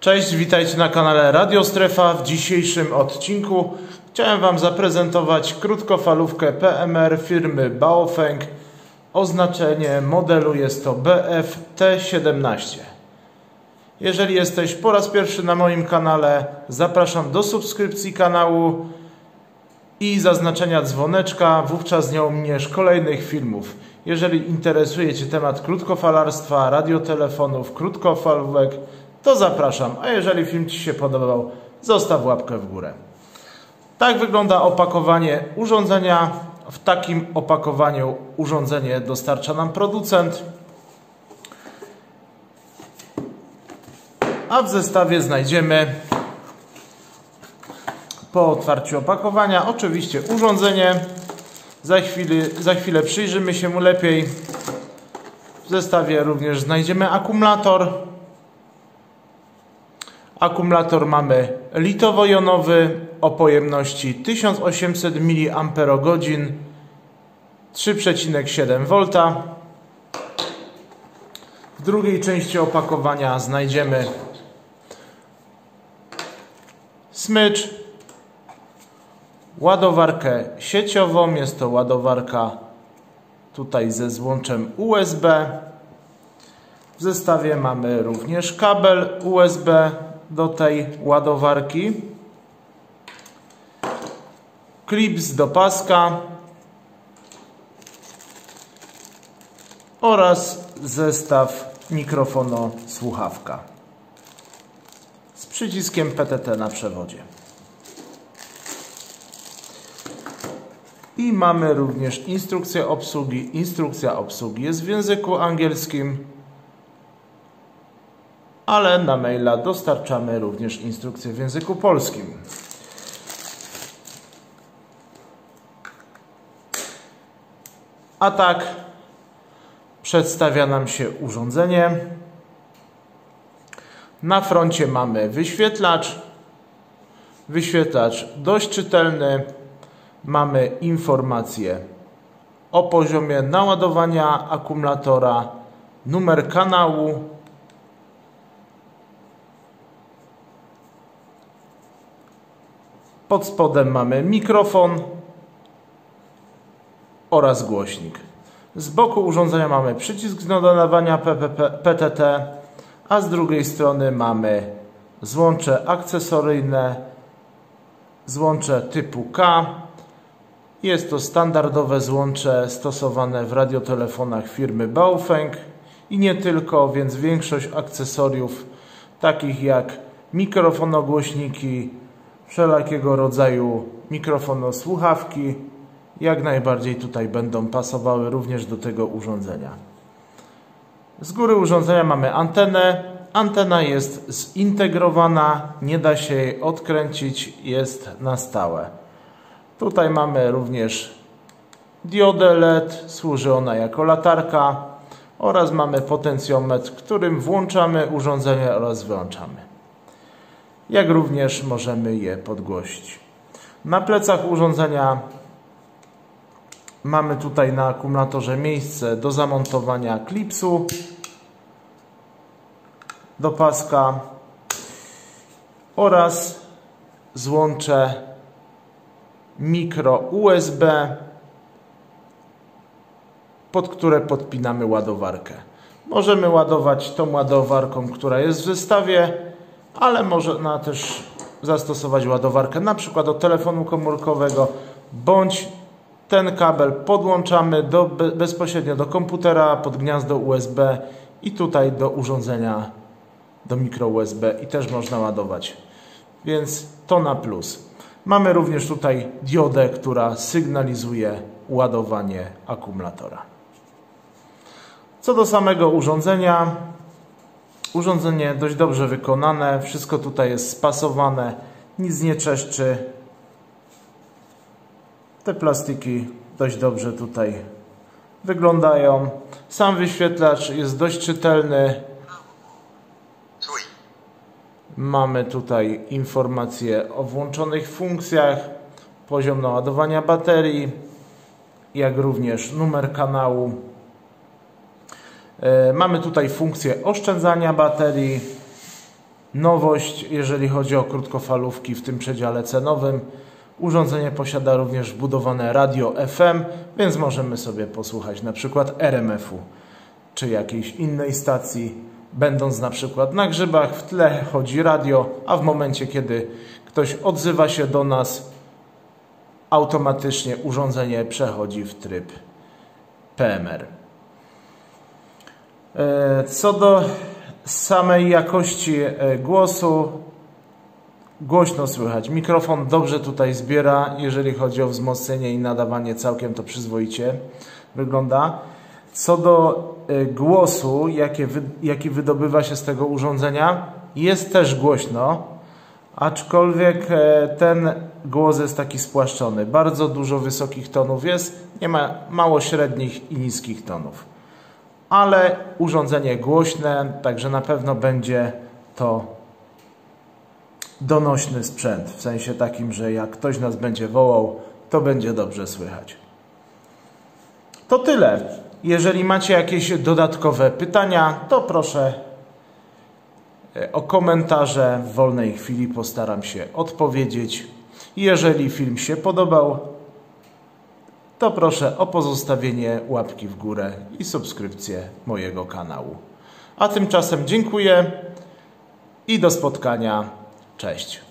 Cześć, witajcie na kanale Radio Strefa. W dzisiejszym odcinku chciałem Wam zaprezentować krótkofalówkę PMR firmy Baofeng. Oznaczenie modelu jest to BFT17. Jeżeli jesteś po raz pierwszy na moim kanale, zapraszam do subskrypcji kanału i zaznaczenia dzwoneczka, wówczas nie ominiesz kolejnych filmów. Jeżeli interesuje Cię temat krótkofalarstwa, radiotelefonów, krótkofalówek, to zapraszam. A jeżeli film Ci się podobał, zostaw łapkę w górę. Tak wygląda opakowanie urządzenia. W takim opakowaniu urządzenie dostarcza nam producent. A w zestawie znajdziemy po otwarciu opakowania oczywiście urządzenie. Za chwilę, za chwilę przyjrzymy się mu lepiej. W zestawie również znajdziemy akumulator. Akumulator mamy litowo-jonowy o pojemności 1800 mAh 3,7 V. W drugiej części opakowania znajdziemy smycz, ładowarkę sieciową. Jest to ładowarka tutaj ze złączem USB. W zestawie mamy również kabel USB do tej ładowarki. Klips do paska oraz zestaw mikrofono-słuchawka z przyciskiem PTT na przewodzie. I mamy również instrukcję obsługi. Instrukcja obsługi jest w języku angielskim, ale na maila dostarczamy również instrukcję w języku polskim. A tak przedstawia nam się urządzenie. Na froncie mamy wyświetlacz. Wyświetlacz dość czytelny. Mamy informacje o poziomie naładowania akumulatora, numer kanału, Pod spodem mamy mikrofon oraz głośnik. Z boku urządzenia mamy przycisk do nadawania PTT, a z drugiej strony mamy złącze akcesoryjne, złącze typu K. Jest to standardowe złącze stosowane w radiotelefonach firmy Baofeng i nie tylko, więc większość akcesoriów takich jak mikrofonogłośniki, wszelakiego rodzaju mikrofonosłuchawki jak najbardziej tutaj będą pasowały również do tego urządzenia. Z góry urządzenia mamy antenę. Antena jest zintegrowana, nie da się jej odkręcić, jest na stałe. Tutaj mamy również diodę LED, służy ona jako latarka oraz mamy potencjometr, którym włączamy urządzenie oraz wyłączamy. Jak również możemy je podgłosić. Na plecach urządzenia Mamy tutaj na akumulatorze miejsce do zamontowania klipsu do paska oraz złącze mikro USB pod które podpinamy ładowarkę. Możemy ładować tą ładowarką, która jest w zestawie, ale można też zastosować ładowarkę na przykład do telefonu komórkowego bądź ten kabel podłączamy do, bezpośrednio do komputera pod gniazdo USB i tutaj do urządzenia do mikro USB i też można ładować. Więc to na plus. Mamy również tutaj diodę, która sygnalizuje ładowanie akumulatora. Co do samego urządzenia, urządzenie dość dobrze wykonane, wszystko tutaj jest spasowane, nic nie czeszczy, te plastiki dość dobrze tutaj wyglądają. Sam wyświetlacz jest dość czytelny. Mamy tutaj informacje o włączonych funkcjach, poziom naładowania baterii, jak również numer kanału. E, mamy tutaj funkcję oszczędzania baterii. nowość, jeżeli chodzi o krótkofalówki w tym przedziale cenowym. Urządzenie posiada również wbudowane radio FM, więc możemy sobie posłuchać na przykład RMF-u czy jakiejś innej stacji. Będąc na przykład na grzybach, w tle chodzi radio, a w momencie, kiedy ktoś odzywa się do nas, automatycznie urządzenie przechodzi w tryb PMR. E, co do samej jakości e, głosu, głośno słychać. Mikrofon dobrze tutaj zbiera, jeżeli chodzi o wzmocnienie i nadawanie całkiem to przyzwoicie wygląda. Co do e, głosu, jakie, jaki wydobywa się z tego urządzenia, jest też głośno, aczkolwiek ten głos jest taki spłaszczony. Bardzo dużo wysokich tonów jest, nie ma mało średnich i niskich tonów ale urządzenie głośne, także na pewno będzie to donośny sprzęt, w sensie takim, że jak ktoś nas będzie wołał, to będzie dobrze słychać. To tyle. Jeżeli macie jakieś dodatkowe pytania, to proszę e, o komentarze. W wolnej chwili postaram się odpowiedzieć. Jeżeli film się podobał, to proszę o pozostawienie łapki w górę i subskrypcję mojego kanału. A tymczasem dziękuję i do spotkania. Cześć.